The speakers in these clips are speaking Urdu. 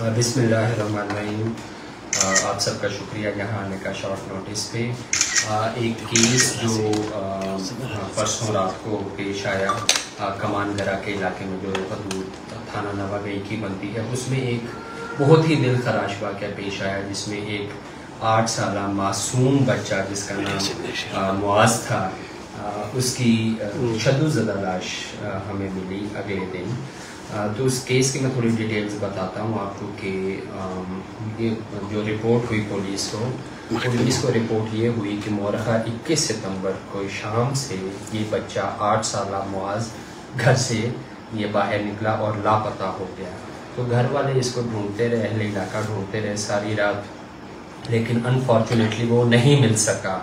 بسم اللہ الرحمن الرحیم۔ آپ سب کا شکریہ یہاں آنے کا شارٹ نوٹس پہ۔ ایک کیس جو ہاں، پرسوں رات کو پیش آیا۔ کمان گرا کے علاقے میں جو حدود تھانہ نوا گئی کی بنتی ہے، اس میں ایک بہت ہی دل خراش واقعہ پیش آیا، جس میں ایک آٹھ سالہ معصوم بچہ جس کا نام معاذ تھا اس کی شد زدہ لاش ہمیں ملی اگلے دن۔ تو اس کیس کی میں تھوڑی ڈیٹیلز بتاتا ہوں آپ کو کہ یہ جو رپورٹ ہوئی پولیس کو پولیس کو رپورٹ یہ ہوئی کہ مورخہ اکیس ستمبر کو شام سے یہ بچہ آٹھ سالہ معاذ گھر سے یہ باہر نکلا اور لاپتہ ہو گیا۔ تو گھر والے اس کو ڈھونڈتے رہے، اہل علاقہ ڈھونڈتے رہے ساری رات، لیکن انفارچونیٹلی وہ نہیں مل سکا۔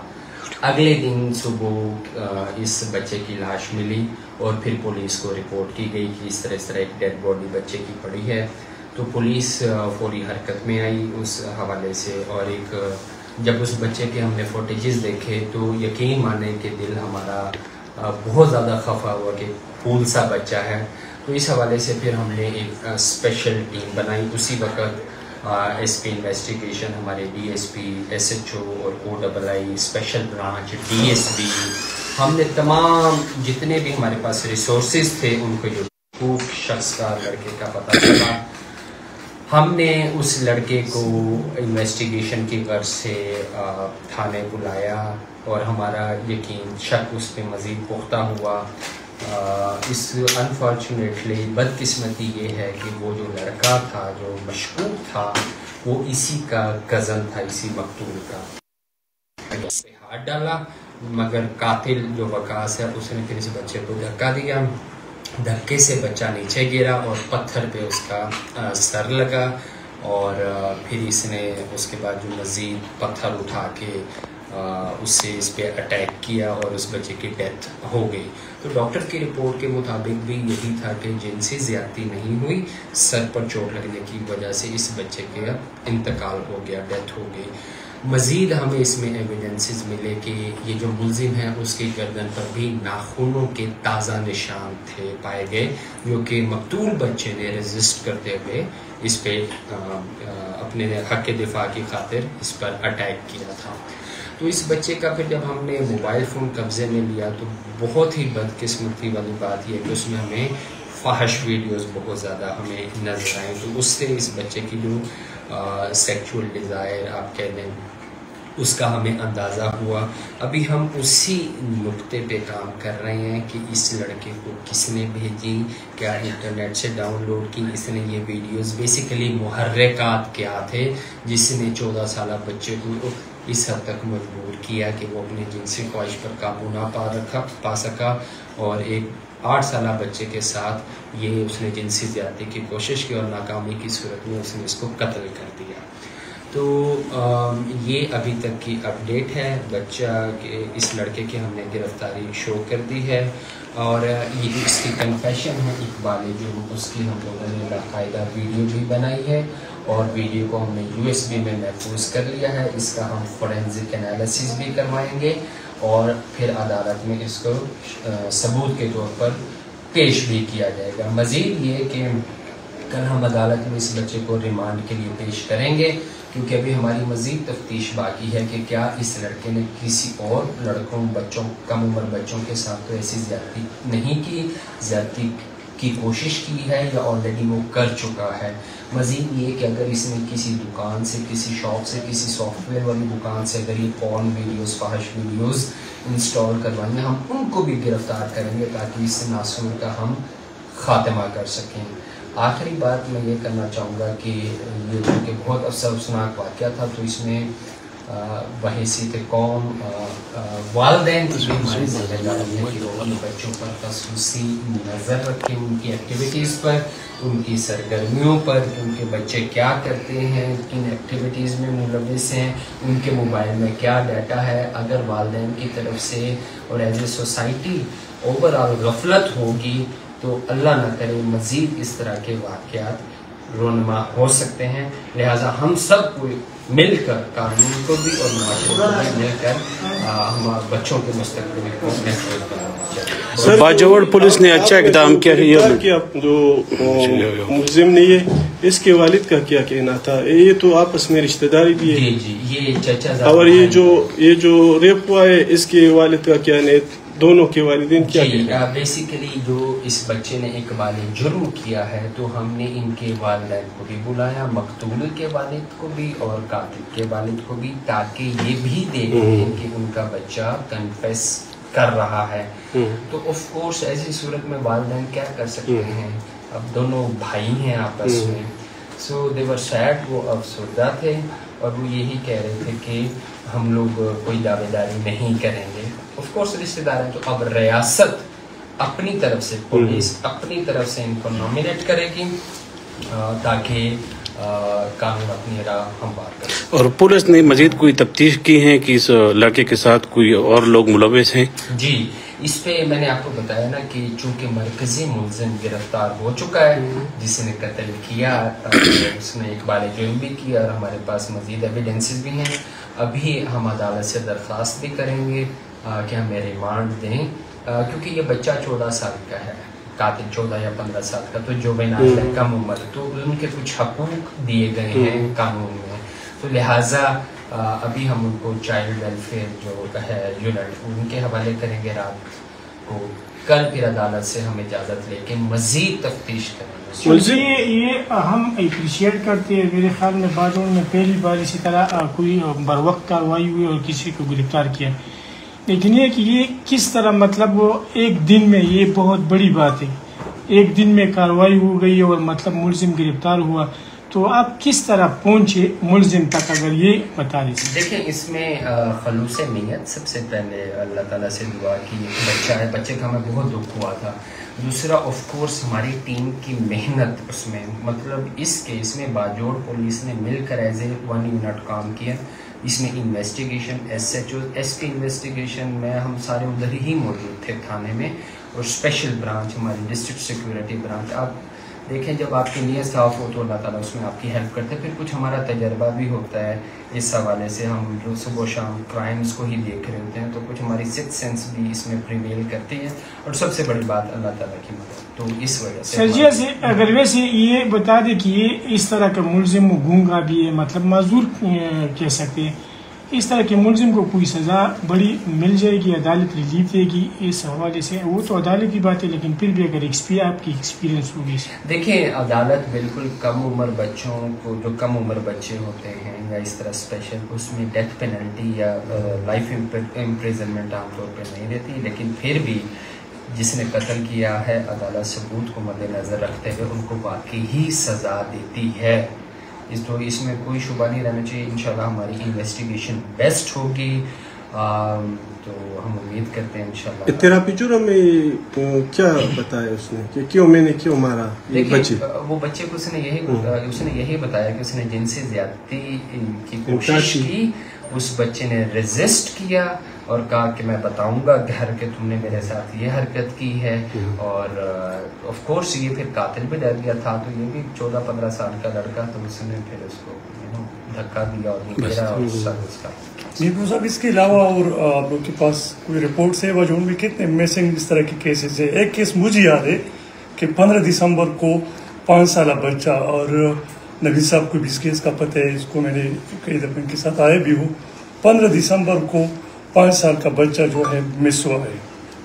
اگلے دن صبح اس بچے کی لاش ملی اور پھر پولیس کو رپورٹ کی گئی کہ اس طرح اس طرح ایک ڈیڈ باڈی بچے کی پڑی ہے۔ تو پولیس فوری حرکت میں آئی اس حوالے سے اور ایک جب اس بچے کے ہم نے فوٹیجز دیکھے تو یقین مانے کہ دل ہمارا بہت زیادہ خفا ہوا کہ پھول سا بچہ ہے۔ تو اس حوالے سے پھر ہم نے ایک اسپیشل ٹیم بنائی۔ اسی وقت ایس پی انویسٹیگیشن ہمارے D S P S H O اور O double I special branch D S B ہم نے تمام جتنے بھی ہمارے پاس ریسورسز تھے، ان کو جو خوب شخص کا لڑکے کا پتہ چلا۔ ہم نے اس لڑکے کو انویسٹیگیشن کی غرض سے تھانے بلایا اور ہمارا یقین شک اس پہ مزید پختہ ہوا۔ اس انفارچونیٹلی بدقسمتی یہ ہے کہ وہ جو لڑکا تھا، جو مشکوک تھا، وہ اسی کا کزن تھا، اسی مقتول کا۔ ہاتھ ڈالا، مگر قاتل جو وکاس ہے، اس نے پھر اس بچے کو دھکا دیا۔ دھکے سے بچہ نیچے گرا اور پتھر پہ اس کا سر لگا۔ اور پھر اس نے اس کے بعد جو مزید پتھر اٹھا کے اس سے اس پہ اٹیک کیا اور اس بچے کی ڈیتھ ہو گئی۔ تو ڈاکٹر کی رپورٹ کے مطابق بھی یہی تھا کہ جنسی زیادتی نہیں ہوئی، سر پر چوٹ لگنے کی وجہ سے اس بچے کے انتقال ہو گیا ڈیتھ ہو گئی۔ مزید ہمیں اس میں ایویڈنسز ملے کہ یہ جو ملزم ہے اس کی گردن پر بھی ناخونوں کے تازہ نشان تھے پائے گئے، جو کہ مقتول بچے نے رجسٹ کرتے ہوئے اس پہ اپنے حق دفاع کی خاطر اس پر اٹیک کیا تھا۔ تو اس بچے کا پھر جب ہم نے موبائل فون قبضے میں لیا تو بہت ہی بدقسمتی والی بات یہ کہ اس میں ہمیں فحش ویڈیوز بہت زیادہ ہمیں نظر آئیں تو اس سے اس بچے کی جو سیکچول ڈیزائر آپ کہہ دیں اس کا ہمیں اندازہ ہوا۔ ابھی ہم اسی نقطے پہ کام کر رہے ہیں کہ اس لڑکے کو کس نے بھیجی، کیا انٹرنیٹ سے ڈاؤن لوڈ کی، اس نے یہ ویڈیوز بیسیکلی محرکات کیا تھے جس نے چودہ سالہ بچے کو اس حد تک مجبور کیا کہ وہ اپنے جنسی خواہش پر قابو نہ پا رکھا، پا سکا اور ایک آٹھ سالہ بچے کے ساتھ یہ اس نے جنسی زیادتی کی کوشش کی اور ناکامی کی صورت میں اس نے اس کو قتل کر دیا۔ تو یہ ابھی تک کی اپڈیٹ ہے۔ بچہ کے، اس لڑکے کی ہم نے گرفتاری شو کر دی ہے۔ اور یہ اس کی کنفیشن ہے۔ اقبال جو اس کی ہم لوگوں نے باقاعدہ ویڈیو بھی بنائی ہے۔ اور ویڈیو کو ہم نے یو ایس بی میں محفوظ کر لیا ہے۔ اس کا ہم فورینزک انالیسز بھی کروائیں گے۔ اور پھر عدالت میں اس کو ثبوت کے طور پر پیش بھی کیا جائے گا۔ مزید یہ کہ کل ہم عدالت میں اس بچے کو ریمانڈ کے لیے پیش کریں گے، کیونکہ ابھی ہماری مزید تفتیش باقی ہے کہ کیا اس لڑکے نے کسی اور لڑکوں، بچوں، کم عمر بچوں کے ساتھ تو ایسی زیادتی نہیں کی، زیادتی کی کوشش کی ہے یا آلریڈی وہ کر چکا ہے؟ مزید یہ کہ اگر اس نے کسی دکان سے، کسی شاپ سے، کسی سافٹ ویئر والی دکان سے اگر یہ پورن ویڈیوز فحش ویڈیوز انسٹال کروائیں، ہم ان کو بھی گرفتار کریں گے تاکہ اس ناسور کا ہم خاتمہ کر سکیں۔ آخری بات میں یہ کرنا چاہوں گا کہ یہ چونکہ بہت افسوسناک واقعہ تھا، تو اس میں بحیثیت قوم والدین کی بھی ہماری ذمہ داری ہے کہ وہ بچوں پر خصوصی نظر رکھیں، ان کی ایکٹیویٹیز پر، ان کی سرگرمیوں پر، ان کے بچے کیا کرتے ہیں، کن ایکٹیویٹیز میں ملوث ہیں، ان کے موبائل میں کیا ڈیٹا ہے۔ اگر والدین کی طرف سے اور as a society overall غفلت ہوگی تو اللہ نہ کرے مزید اس طرح کے واقعات رونما ہو سکتے ہیں۔ لہٰذا ہم سب کو مل کر قانون کو بھی اور معاشرے کو بھی مل کر ہمارے بچوں کے مستقبل کو محفوظ بنانا چاہیے۔ باجوڑ پولیس نے اچھا اقدام کیا ہے یہ کیا جو ملزم نے یہ اس کے والد کا کیا کہنا تھا؟ یہ تو آپس میں رشتہ داری بھی ہے۔ جی جی اور یہ جو یہ جو ریپ ہوا ہے اس کے والد کا کیا نیت؟ دونوں کے والدین کیا جی بیسیکلی جو اس بچے نے ایک والد جرم کیا ہے تو ہم نے ان کے والدین کو بھی بلایا مقتول کے والد کو بھی اور قاتل کے والد کو بھی تاکہ یہ بھی دیکھیں کہ ان کا بچہ کنفیس کر رہا ہے۔ تو آف کورس ایسی صورت میں والدین کیا کر سکتے ہیں؟ اب دونوں بھائی ہیں آپس میں۔ سو دیور سیڈ وہ افسردہ تھے اور وہ یہی کہہ رہے تھے کہ ہم لوگ کوئی دعوے داری نہیں کریں گے۔ کورس رشتے دار ہیں تو اب ریاست اپنی طرف سے پولیس اپنی طرف سے ان کو نامنیٹ کرے گی تاکہ قانون اپنی راہ ہموار کر سکے اور پولیس نے مزید کوئی تفتیش کی ہے کہ اس لڑکے کے ساتھ کوئی اور لوگ ملوث ہیں جی اس پہ میں نے آپ کو بتایا نا کہ چونکہ مرکزی ملزم گرفتار ہو چکا ہے جس نے قتل کیا اس نے اقبال جرم بھی کیا اور ہمارے پاس مزید ایویڈنسز بھی ہیں ابھی ہم عدالت سے درخواست بھی کریں گے کہ ہمیں ریمانڈ دیں۔ کیونکہ یہ بچہ چودہ سال کا ہے قاتل چودہ یا پندرہ سال کا تو جو بینال ہے کم عمر۔ تو ان کے کچھ حقوق دیے گئے ہیں قانون میں۔ تو لہٰذا ابھی ہم ان کو چائلڈ ویلفیئر جو ہے یونٹ ان کے حوالے کریں گے رات کو۔ کل پھر عدالت سے ہم اجازت لے کے مزید تفتیش کریں گے۔ یہ ہم اپریشیٹ کرتے ہیں۔ میرے خیال میں بازوں میں پہلی بار اسی طرح کوئی آ، بر وقت کاروائی ہوئی اور کسی کو گرفتار کیا۔ لیکن یہ کہ یہ کس طرح مطلب وہ ایک دن میں یہ بہت بڑی بات ہے۔ ایک دن میں کاروائی ہو گئی اور مطلب ملزم گرفتار ہوا۔ تو آپ کس طرح پہنچے ملزم تک اگر یہ بتا دیجیے۔ دیکھیں، اس میں خلوص نیت سب سے پہلے اللہ تعالیٰ سے دعا کی۔ بچہ ہے، بچے کا ہمیں بہت دکھ ہوا تھا۔ دوسرا آف کورس ہماری ٹیم کی محنت اس میں۔ مطلب اس کیس میں باجوڑ پولیس نے مل کر ایز اے ون یونٹ کام کیا۔ اس میں investigation S H O S کے انویسٹیگیشن میں ہم سارے ادھر ہی موجود تھے تھانے میں اور اسپیشل برانچ ہماری ڈسٹرکٹ سیکورٹی برانچ آپ دیکھیں جب آپ کی نیت صاف ہو تو اللہ تعالیٰ اس میں آپ کی ہیلپ کرتے ہیں۔ پھر کچھ ہمارا تجربہ بھی ہوتا ہے۔ اس حوالے سے ہم جو صبح و شام کرائمز کو ہی دیکھ رہے ہوتے ہیں تو کچھ ہماری سکس سینس بھی اس میں پریویل کرتی ہے اور سب سے بڑی بات اللہ تعالیٰ کی مدد۔ تو اس وجہ سے سرجیا سے اگر ویسے یہ بتا دے کہ یہ اس طرح کا ملزم گونگا بھی ہے مطلب معذور کہہ سکتے ہیں۔ اس طرح کے ملزم کو کوئی سزا بڑی مل جائے گی، عدالت ریلیف دے گی، اس حوالے سے وہ تو عدالت کی بات ہے، لیکن پھر بھی اگر ایکسپی آپ کی ایکسپیرینس ہوگی۔ دیکھیں، عدالت بالکل کم عمر بچوں کو، جو کم عمر بچے ہوتے ہیں یا اس طرح اسپیشل اس میں ڈیتھ پینلٹی یا لائف امپریزنمنٹ عام طور پہ نہیں دیتی لیکن پھر بھی جس نے قتل کیا ہے، عدالت ثبوت کو مد نظر رکھتے ہوئے ان کو واقعی ہی سزا دیتی ہے۔ اس تو اس میں کوئی شبہ نہیں رہنا چاہیے۔ انشاءاللہ ہماری انویسٹیگیشن بیسٹ ہوگی۔ تو ہم امید کرتے ہیں انشاءاللہ۔ اطرافی جرم میں کیا بتایا اس نے کہ کیوں میں نے کیوں مارا بچے وہ بچے کو اس نے یہی اس نے یہی بتایا کہ اس نے جن سے زیادتی کی کوشش۔ کی۔ اس بچے نے ریزسٹ کیا۔ اور کہا کہ میں بتاؤں گا گھر کے تم نے میرے ساتھ یہ حرکت کی ہے اور آف کورس یہ پھر قاتل بھی ڈر گیا تھا تو یہ بھی چودہ پندرہ سال کا لڑکا تو اس نے پھر اس کو دھکا دیا اور سر اس کا۔ نیپو صاحب اس کے علاوہ اور آپ لوگ کے پاس کوئی رپورٹس ہے وجون میں کتنے مسنگ اس طرح کے کیسز ہے ایک کیس مجھے یاد ہے کہ پندرہ دسمبر کو پانچ سالہ بچہ اور نبی صاحب کو بھی اس کیس کا پتہ ہے اس کو میں نے کئی دفعہ ان کے ساتھ آئے بھی ہوں۔ پندرہ دسمبر کو پانچ سال کا بچہ جو ہے مس ہوا ہے۔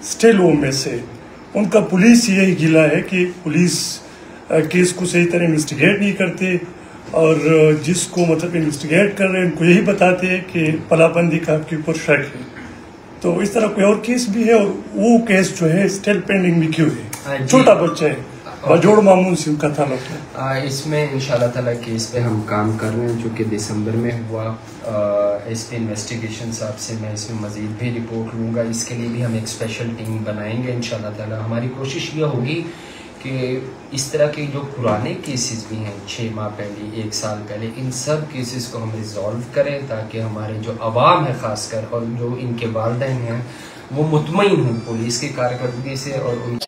اسٹل وہ مس ہے۔ ان کا پولیس یہی گلا ہے کہ پولیس کیس کو صحیح طرح انویسٹیگیٹ نہیں کرتے اور جس کو مطلب انویسٹیگیٹ کر رہے ہیں ان کو یہی بتاتے ہیں کہ پلا بندی کا آپ کے اوپر شک ہے۔ تو اس طرح کوئی اور کیس بھی ہے اور وہ کیس جو ہے اسٹل پینڈنگ بھی کیوں ہاں ہے جی۔ چھوٹا بچہ ہے۔ بجوڑ معمول سے ان کا تعلق ہے۔ اس میں ان شاء اللہ تعالیٰ کیس پہ ہم کام کر رہے ہیں، جو کہ دسمبر میں ہوا۔ اس پہ انویسٹیگیشن صاحب سے میں اس میں مزید بھی رپورٹ لوں گا۔ اس کے لیے بھی ہم ایک اسپیشل ٹیم بنائیں گے ان شاء اللہ تعالیٰ۔ ہماری کوشش یہ ہوگی کہ اس طرح کے جو پرانے کیسز بھی ہیں، چھ ماہ پہلے، ایک سال پہلے، ان سب کیسز کو ہم ریزالو کریں تاکہ ہمارے جو عوام ہے خاص کر اور جو ان کے والدین ہیں، وہ مطمئن ہوں پولیس کی کارکردگی سے اور ان